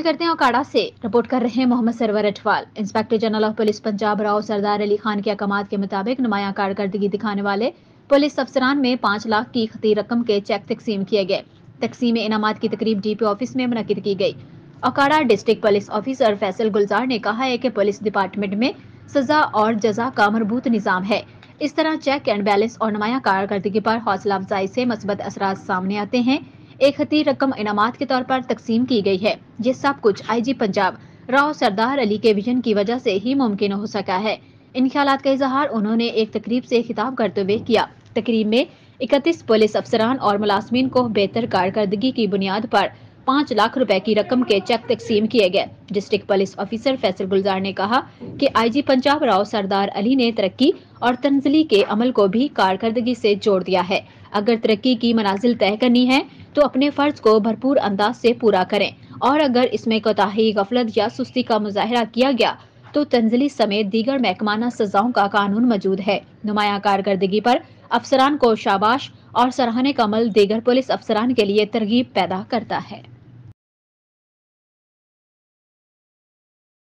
शामिल करते हैं ओकाड़ा से। रिपोर्ट कर रहे हैं Mohammad Sarwar Athwal. Inspector general of police Punjab Rao Sardar Ali Khan के अहकाम के मुताबिक नुमाया कारकर्दगी दिखाने वाले पुलिस अफसरान में पाँच लाख की खती रकम के चेक तकसीम किए गए। तकसीम इनाम की तकरीब डीपी ऑफ़िस में मुनद की गई। Okara district police officer Faisal Gulzar ने कहा है कि पुलिस डिपार्टमेंट में सजा और जजा का मरबूत निज़ाम है। इस तरह चेक एंड बैलेंस और नुमाया कारकर्दगी पर हौसला अफजाई से मस्बत असरा सामने आते हैं। एक खती रकम इनामत के तौर पर तकसीम की गई है ये सब कुछ आई जी पंजाब, राव सरदार अली के विजन की वजह से ही मुमकिन हो सका है। इन ख्याल का इजहार उन्होंने एक तकरीब से खिताब करते हुए किया। तकरीब में इकतीस पुलिस अफसरान और मुलाजमीन को बेहतर कारकर्दगी की बुनियाद पर पाँच लाख रुपए की रकम के चेक तकसीम किए गए। District police officer Faisal Gulzar ने कहा कि आईजी पंजाब राव सरदार अली ने तरक्की और तंजली के अमल को भी कारकर्दगी से जोड़ दिया है। अगर तरक्की की मनाजिल तय करनी है तो अपने फ़र्ज़ को भरपूर अंदाज से पूरा करें। और अगर इसमें कोताही, गफलत या सुस्ती का मुजाहरा किया गया तो तंजली समेत दीगर महकमाना सजाओं का कानून मौजूद है। नुमाया कारकर्दगी पर अफसरान को शाबाश और सराहने का अमल दीगर पुलिस अफसरान के लिए तरगीब पैदा करता है।